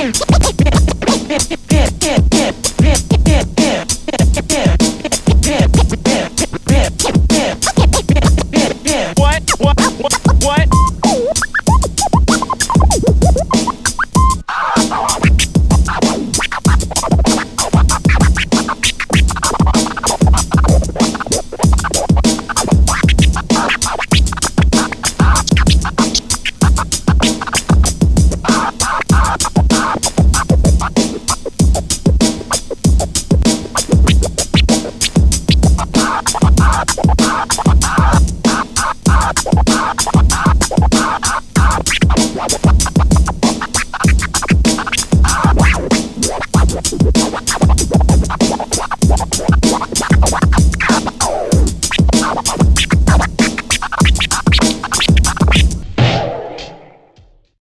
Get, get.